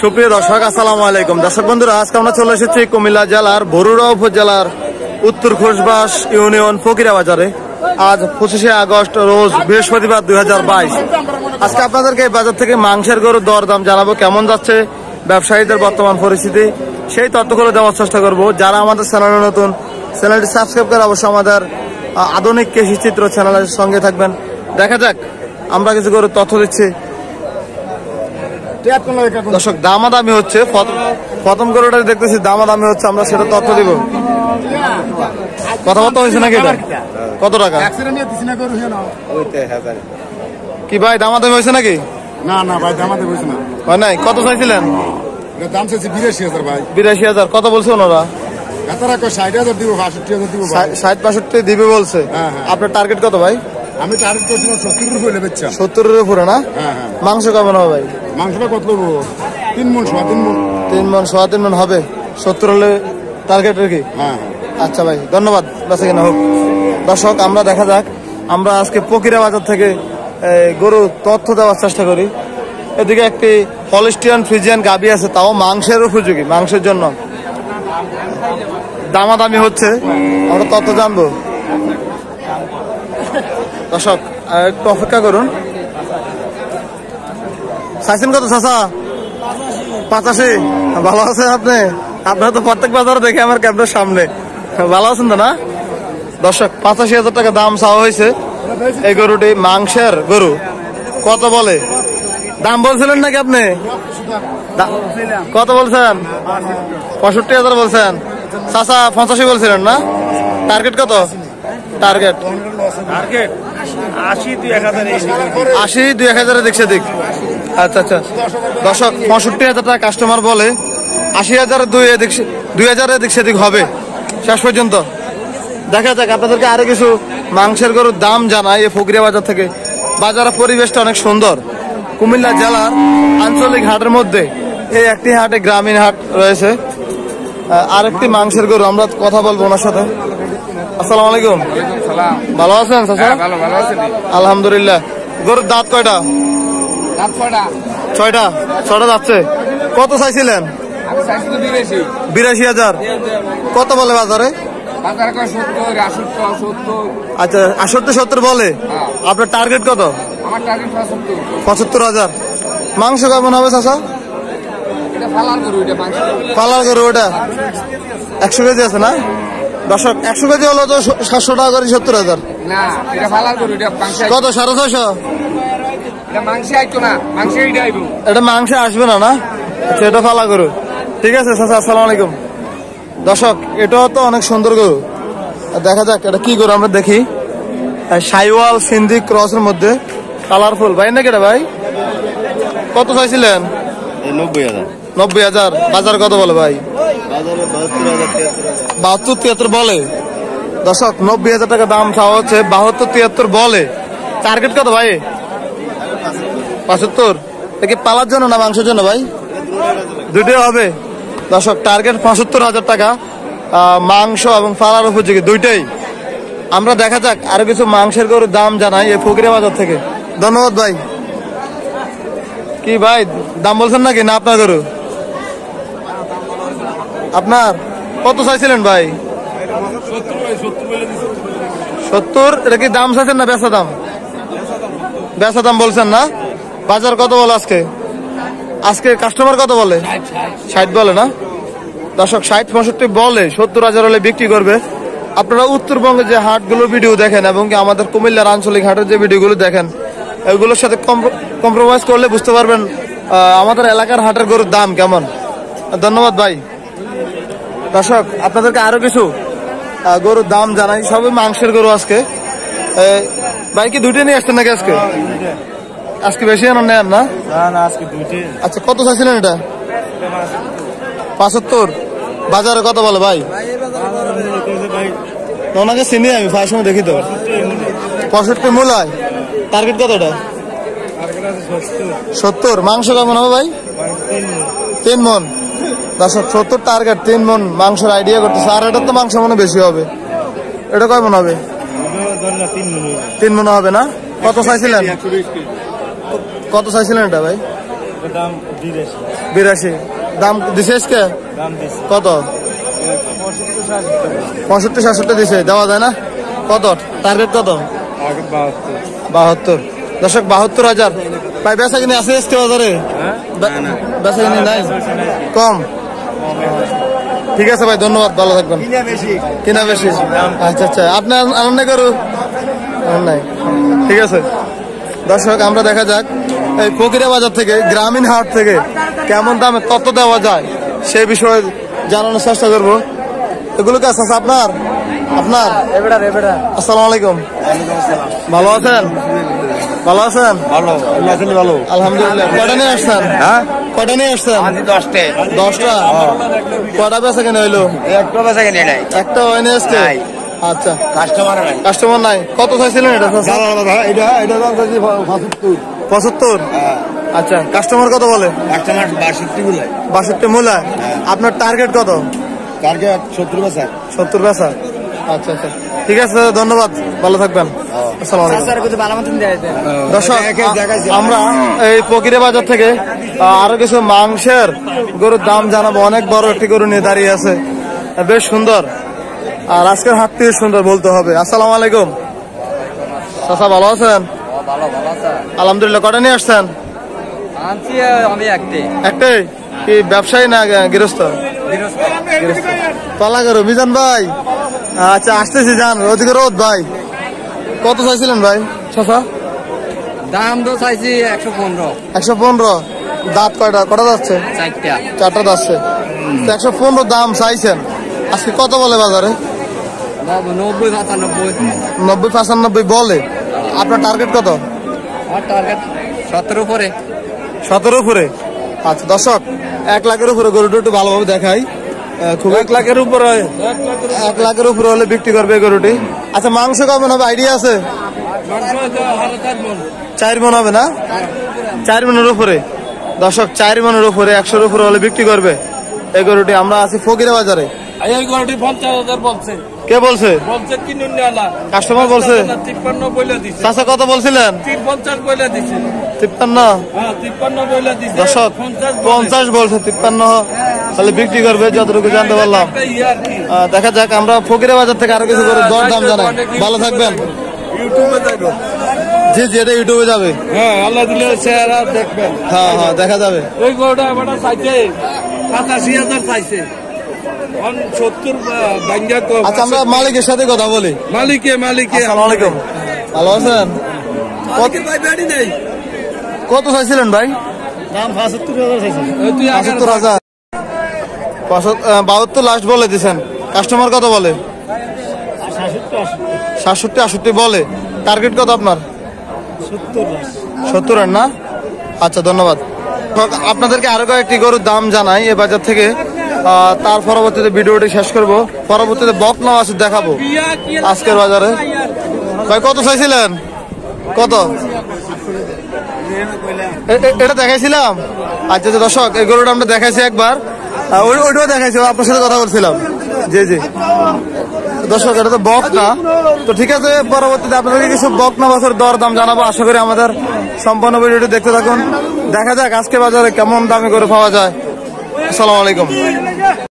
সুপ্রিয় দর্শক, আসসালামু আলাইকুম। দর্শক বন্ধুরা, আজকে আমরা চলে এসেছি কুমিল্লা জেলার বরুড়া উপজেলার উত্তর খোসবাস ইউনিয়ন ফকিরা বাজারে আজ পঁচিশে আগস্ট, রোজ বৃহস্পতিবার দু হাজার বাইশ। আজকে আপনাদেরকে এই বাজার থেকে মাংসের গরুর দর দাম জানাব, কেমন যাচ্ছে, ব্যবসায়ীদের বর্তমান পরিস্থিতি, সেই তথ্যগুলো দেওয়ার চেষ্টা করব। যারা আমাদের চ্যানেলে নতুন, চ্যানেলটি সাবস্ক্রাইব করে অবশ্যই আমাদের আধুনিক কৃষি চিত্র চ্যানেলের সঙ্গে থাকবেন। দেখা যাক, আমরা কিছু গরুর তথ্য দিচ্ছি। দর্শক দামাদামি হচ্ছে প্রথম- গরুটা দেখতেছি দামাদামি হচ্ছে আমরা সেটা তথ্য দিব। কথাবার্তা হয়েছে নাকি কত টাকা? কি ভাই দামাদামি হয়েছে নাকি? না না ভাই বলছি না। হয় নাই? কত চাইছিলেন? এটা দাম চাইছি বিরাশি হাজার ভাই। বিরাশি হাজার। কত বলছে ওনারা? ষাট হাজার দিব বাষট্টি হাজার দিব ষাট দিবে বলছে। হ্যাঁ, হ্যাঁ। আপনার টার্গেট কত ভাই? আমি টার্গেট করছিলাম সত্তর রুপে হলে বেচছাম সত্তরের উপরে না? হ্যাঁ হ্যাঁ। মাংস কেমন হবে ভাই? মাংসটা কত নেব? তিন মন সোয়া তিন মন। তিন মন সোয়া তিন মন হবে। সত্তর হলে টার্গেট কি? হ্যাঁ হ্যাঁ। আচ্ছা ভাই ধন্যবাদ। বেঁচে কিনা হোক। দর্শক আমরা দেখা যাক। আমরা আজকে পকিরা বাজার থেকে গরু তথ্য দেওয়ার চেষ্টা করি। এদিকে একটি হলিস্টিয়ান ফ্রিজিয়ান গাবি আছে তাও মাংসের উপযোগী মাংসের জন্য। দামাদামি হচ্ছে। আমরা তথ্য জানব। দর্শক একটু অপেক্ষা করুন। চাইছেন কত চাষা পাঁচাশি। ভালো আছেন আপনি? আপনারা তো প্রত্যেক বাজারে দেখে আমার ক্যামেরার সামনে। ভালো আছেন তো না? দর্শক, পঁচাশি হাজার টাকা দাম চাওয়া হয়েছে। এই গরুটি মাংসের গরু। কত বলে? দাম বলছিলেন নাকি আপনি? কত বলছেন? পঁয়ষট্টি হাজার বলছেন। চাচা, পঁচাশি বলছিলেন না? টার্গেট কত? টার্গেট টার্গেট আশি দুই এক হাজার আশি দুই এক হাজারের দিক সেদিক আচ্ছা আচ্ছা। দর্শক পঁয়ষট্টি হাজার টাকা কাস্টমার বলে আশি হাজারের দুই এদিক দুই হাজারের দিক সেদিক হবে। শেষ পর্যন্ত। দেখা যাক আপনাদেরকে আরও কিছু মাংসের গরুর দাম জানাই এই ফকরিয়া বাজার থেকে। বাজারের পরিবেশটা অনেক সুন্দর। কুমিল্লা জেলার আঞ্চলিক হাটের মধ্যে এই একটি হাটে গ্রামীণ হাট রয়েছে। আরেকটি মাংসের গরু আমরা কথা বলব ওনার সাথে। আসসালামু আলাইকুম। ভালো আছেন আছেন আলহামদুলিল্লাহ। গরুর দাঁত কয়টা? ছয়টা। ছয়টা? যাচ্ছে কত চাইছিলেন? বিরাশি। হাজার। কত বলে বাজারে? আচ্ছা আষট্টি সত্তর বলে? হ্যাঁ। আপনার টার্গেট কত? পঁচাত্তর। হাজার। মাংস কেমন হবে চাষা পালার গরু ওটা? একশো কেজি আছে না? দর্শক একশো কেজি হলো তো সাতশো টাকা করে সত্তর হাজার। না এটা ফালার করু এটা মাংস কত সাড়ে ছয়শো? এটা না মাংস এইটা আইব। এটা মাংসে আসবে না না? আচ্ছা এটা ফালা গরু। ঠিক আছে চাচা আসসালামু আলাইকুম। দর্শক এটাও তো অনেক সুন্দর গরু। আর দেখা যাক এটা কি গরু আমরা দেখি। সাইওয়াল সিন্ধি ক্রসের মধ্যে কালারফুল। ভাই নাকি এটা ভাই? কত চাইছিলেন? নব্বই হাজার। নব্বই হাজার। বাজার কত বলে ভাই? বাহাত্তর তিয়াত্তর বলে? দর্শক নব্বই হাজার টাকা দাম চাওয়া হচ্ছে বাহাত্তর তিয়াত্তর বলে। টার্গেট কত ভাই? পঁচাত্তর। দেখি পালার জন্য না মাংসের জন্য ভাই? দুটোই হবে। দর্শক টার্গেট পঁচাত্তর হাজার টাকা। মাংস এবং পালার উপযোগী দুইটাই। আমরা দেখা যাক আরও কিছু মাংসের গরুর দাম জানাই এই ফকিরা বাজার থেকে। ধন্যবাদ ভাই। কি ভাই দাম বলছেন নাকি না আপনার গরু? আপনার কত চাইছিলেন ভাই? সত্তর, এটা কি দাম চাইছেন না বেচা দাম? বেচা দাম বলছেন না? বাজার কত বলে আজকে? আজকে কাস্টমার কত বলে? ষাট বলে না? দর্শক, ষাট, পঁয়ষট্টি বলে, সত্তর হাজার হলে বিক্রি করবে। আপনারা উত্তরবঙ্গে যে হাটগুলো ভিডিও দেখেন এবং কি আমাদের কুমিল্লার আঞ্চলিক হাটের যে ভিডিওগুলো দেখেন, এগুলোর সাথে কম্প্রোমাইজ করলে বুঝতে পারবেন আমাদের এলাকার হাটের গরুর দাম কেমন। ধন্যবাদ ভাই। দর্শক আপনাদেরকে আরও কিছু গরুর দাম জানাই। সবই মাংসের গরু আজকে। ভাই কি দুইটা নিয়ে আসছেন নাকি আজকে? আজকে বেশি আনন্দ নেন না? আচ্ছা কত চাইছিলেন এটা? পাঁচাত্তর। বাজারে কত বলে ভাই? ওনাকে চিনি আমি ফার্স্ট সময় দেখি তো। পঁয়ষট্টি মূলায় টার্গেট কত এটা? সত্তর। মাংস কেমন হবে ভাই? তিন মন দর্শক সত্তর টার্গেট তিন মন মাংসের আইডিয়া করতেছে। আর এটার তো মাংস মনে বেশি হবে। এটা কয় মন হবে? তিন মন হবে না? কত চাইছিলেন? কত চাইছিলেন এটা ভাই? বিরাশি। দাম দিছে আজকে? দাম দিচ্ছে কত? পঁয়ষট্টি সাতষট্টি দিছে। দেওয়া যায় না? কত? টার্গেট কত? বাহাত্তর। দর্শক বাহাত্তর হাজার। ভাই বেচা কিনে আছে আজকে বাজারে? বে- বেচা কিনে নাই? কম? ঠিক আছে ভাই ধন্যবাদ ভালো থাকবেন। কিনা বেশি। আচ্ছা আচ্ছা। আপনি আন- আনন্দ করু। নাই। ঠিক আছে। দর্শক আমরা দেখা যাক এই ফকিরা বাজার থেকে গ্রামীণ হাট থেকে কেমন দামে তত্ত্ব দেওয়া যায় সে বিষয়ে জানানোর চেষ্টা করব। এগুলো কি আছে আপনার? আপনার? আসসালামু আলাইকুম। ভালো আছেন? ভালো আছেন? ভালো। আছেন ভালো। আলহামদুলিল্লাহ। কটা নিয়ে আসছেন? হ্যাঁ? কটা নিয়ে আসছেন? দশটে। দশটা? কটা বেচা কেন হইল? একটা বেচা কিনে নাই। একটা হয়নি আজকে নাই। আচ্ছা। কাস্টমার নাই। কাস্টমার নাই। কত চাইছিলেন এটা এটা এটা দাম চাইছি পঁচাত্তর। পঁচাত্তর? আচ্ছা কাস্টমার কত বলে? কাস্টমার বাষট্টি গুলাই বাষট্টি মূলা আপনার টার্গেট কত? টার্গেট সত্তর বেচা। সত্তর বেচা। আচ্ছা আচ্ছা। ঠিক আছে ধন্যবাদ। ভালো থাকবেন। আসসালামু আলাইকুম। দর্শক আমরা এই ফকিরে বাজার থেকে আরও কিছু মাংসের গরুর দাম জানাব। অনেক বড় একটি গরু নিয়ে দাঁড়িয়ে আছে। বেশ সুন্দর। আর আজকের সুন্দর বলতে হবে। আসসালামু আলাইকুম। চাচা ভালো আছেন? আলহামদুলিল্লাহ কটা নিয়ে আসছেন? আনছি আমি একটি। একটাই? কি ব্যবসায়ী না গৃহস্থ? পালা করো মিজান ভাই আচ্ছা আসতেছি যান। ওদিকে রোদ ভাই। কত চাইছিলেন ভাই? চাচা দাম তো চাইছি একশো পনেরো। একশো পনেরো। দাঁত কয়টা? কটা যাচ্ছে? চারটা। যাচ্ছে। একশো পনেরো দাম চাইছেন। আজকে কত বলে বাজারে? নব্বই পঁচানব্বই। নব্বই পঁচানব্বই বলে। আপনার টার্গেট কত? আমার টার্গেট সতেরো উপরে। সতেরো উপরে। আচ্ছা দর্শক এক লাখের উপরে গরুটা একটু ভালোভাবে দেখাই। খুব এক লাখের উপরে এক লাখের উপরে হলে বিক্রি করবে গরুটি। আচ্ছা মাংস কেমন হবে? আইডিয়া আছে? চার মন। হবে না? চার মনের উপরে। দর্শক চার মনের উপরে একশোর উপরে হলে বিক্রি করবে এই গরুটি। আমরা আছি ফকিরা বাজারে এই গরুটি পঞ্চাশ হাজার বলছে। কে বলছে? বলছে কিনুন কাস্টমার বলছে? তিপ্পান্ন বইলে দিছে। চাচা কত বলছিলেন? পঞ্চাশ বইলে দিছে। তিপ্পান্ন? হ্যাঁ তিপ্পান্ন বইলে দিছে। দর্শক পঞ্চাশ পঞ্চাশ বলছে তিপ্পান্ন। তাহলে বিক্রি করবে যতটুকু জানতে পারলাম। দেখা যাক আমরা ফকিরা বাজার থেকে আরও কিছু করে দর দাম জানাই। ভালো থাকবেন। জি জি এটা ইউটিউবে যাবে। হ্যাঁ আল্লাহ দিলে চেহারা দেখবেন। হ্যাঁ হ্যাঁ দেখা যাবে। ওই চাইছে সাতাশি হাজার চাইছে আচ্ছা আমরা মালিকের সাথে কথা বলি। মালিকে মালিকে। আলাইকুম। ভালো আছেন? কত চাইছিলেন ভাই? দাম পঁচাত্তর হাজার পঁচাত্তর হাজার। বাহাত্তর লাস্ট বলে দিছেন। কাস্টমার কত বলে? সাতষট্টি আষট্টি বলে। টার্গেট কত আপনার? সত্তর এর না? আচ্ছা ধন্যবাদ। আপনাদেরকে আরও কয়েকটি গরুর দাম জানাই এ বাজার থেকে। তার পরবর্তীতে ভিডিওটি শেষ করব। পরবর্তীতে বক নামাজ দেখাবো। আজকের বাজারে। ভাই কত চাইছিলেন? কত? এটা দেখাইছিলাম? আচ্ছা আচ্ছা দর্শক এই গরুটা আমরা দেখাইছি একবার। ওইটাও দেখাইছি আপনার সাথে কথা বলছিলাম। জি জি। দর্শক, এটা তো বক না। তো ঠিক আছে, পরবর্তীতে আপনাদেরকে কিছু বক না বছর দর দাম জানাব। আশা করি আমাদের সম্পূর্ণ ভিডিওটি দেখতে থাকুন। দেখা যাক, আজকে বাজারে কেমন দামে করে পাওয়া যায়। আসসালামু আলাইকুম।